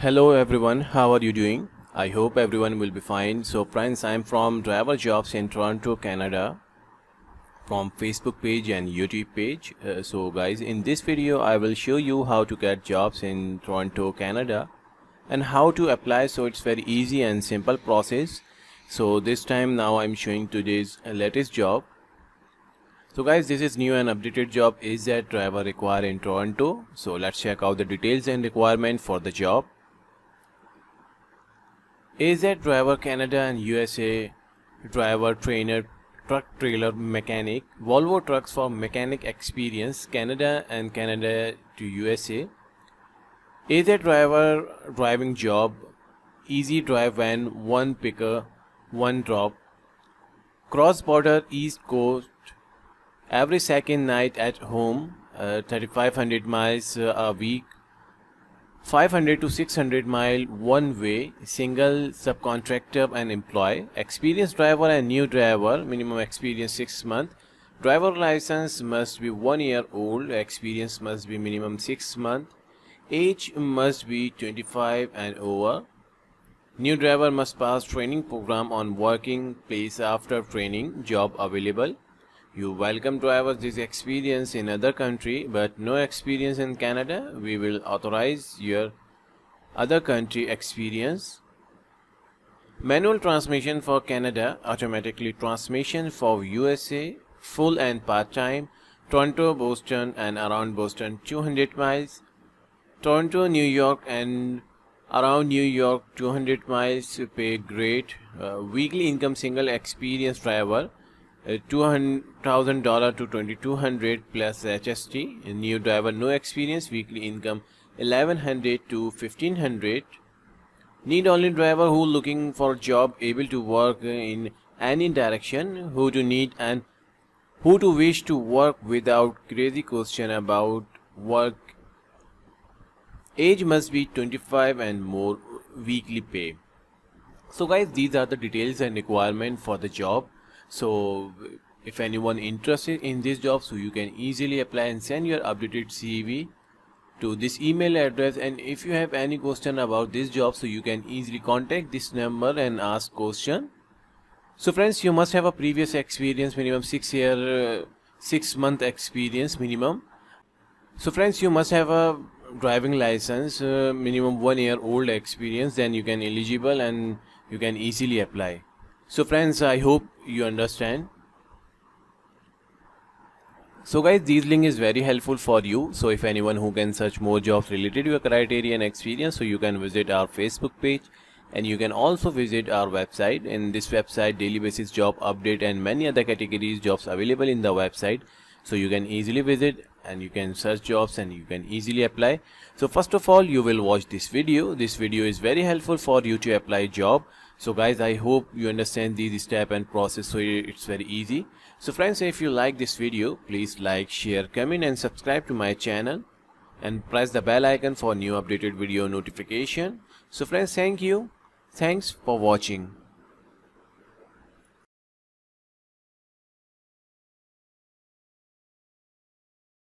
Hello everyone, how are you doing? I hope everyone will be fine. So friends, I'm from Driver Jobs in Toronto, Canada from Facebook page and YouTube page. Uh, so guys, in this video I will show you how to get jobs in Toronto, Canada and how to apply so it's very easy and simple process. So this time now I'm showing today's latest job. So guys, this is new and updated job is that driver required in Toronto. So let's check out the details and requirement for the job. AZ driver Canada and USA driver trainer truck trailer mechanic Volvo trucks for mechanic experience Canada and Canada to USA AZ driver driving job easy drive van one picker one drop cross border east coast every second night at home uh, 3500 miles uh, a week 500 to 600 mile one way single subcontractor and employee experienced driver and new driver minimum experience 6 month. Driver license must be 1 year old experience must be minimum 6 month. Age must be 25 and over. New driver must pass training program on working place after training job available you welcome drivers this experience in other country but no experience in Canada. We will authorize your other country experience. Manual transmission for Canada, automatically transmission for USA, full and part-time, Toronto, Boston and around Boston 200 miles, Toronto, New York and around New York 200 miles pay great, uh, weekly income single experience driver Uh, $200,000 to 2200 plus HST. New driver, no experience, weekly income 1100 to 1500. Need only driver who looking for a job, able to work in any direction, who to need and who to wish to work without crazy question about work. Age must be 25 and more weekly pay. So guys, these are the details and requirement for the job so if anyone interested in this job so you can easily apply and send your updated CV to this email address. And if you have any question about this job so you can easily contact this number and ask question. So friends you must have a previous experience minimum 6 year uh, 6 month experience minimum. So friends you must have a driving license uh, minimum 1 year old experience. Then you can eligible and you can easily apply so friends i hope you understand. So guys this link is very helpful for you. So if anyone who can search more jobs related to your criteria and experience so you can visit our facebook page. And you can also visit our website. In this website daily basis job update and many other categories jobs available in the website so you can easily visit and you can search jobs and you can easily apply. So first of all you will watch this video. This video is very helpful for you to apply job. So guys i hope you understand these step and process so it's very easy. So friends if you like this video please like share comment and subscribe to my channel and press the bell icon for new updated video notification. So friends thank you. Thanks for watching